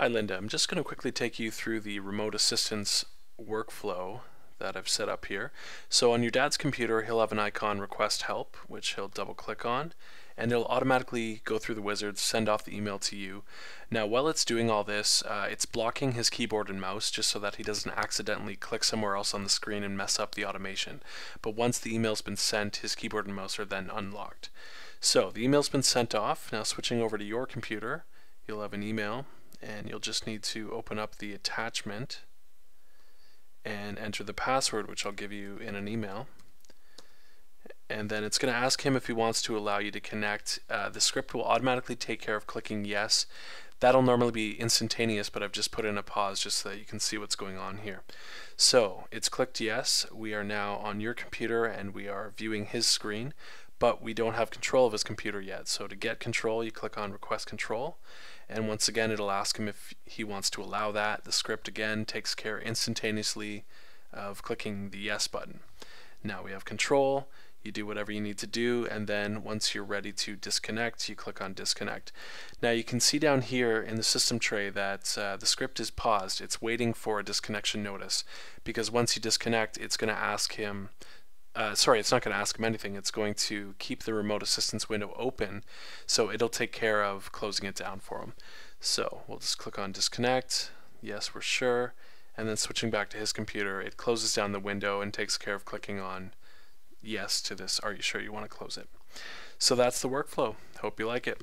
Hi Lynda, I'm just going to quickly take you through the remote assistance workflow that I've set up here. So on your dad's computer he'll have an icon request help which he'll double click on and it'll automatically go through the wizard, send off the email to you. Now while it's doing all this, uh, it's blocking his keyboard and mouse just so that he doesn't accidentally click somewhere else on the screen and mess up the automation. But once the email's been sent, his keyboard and mouse are then unlocked. So the email's been sent off. Now switching over to your computer, you'll have an email and you'll just need to open up the attachment and enter the password which I'll give you in an email and then it's going to ask him if he wants to allow you to connect. Uh, the script will automatically take care of clicking yes. That'll normally be instantaneous, but I've just put in a pause just so that you can see what's going on here. So it's clicked yes. We are now on your computer and we are viewing his screen, but we don't have control of his computer yet. So to get control, you click on request control, and once again it'll ask him if he wants to allow that. The script again takes care instantaneously of clicking the yes button. Now we have control you do whatever you need to do and then once you're ready to disconnect you click on disconnect now you can see down here in the system tray that uh, the script is paused it's waiting for a disconnection notice because once you disconnect it's going to ask him uh, sorry, it's not going to ask him anything. It's going to keep the remote assistance window open, so it'll take care of closing it down for him. So we'll just click on disconnect. Yes, we're sure. And then switching back to his computer, it closes down the window and takes care of clicking on yes to this, are you sure you want to close it? So that's the workflow. Hope you like it.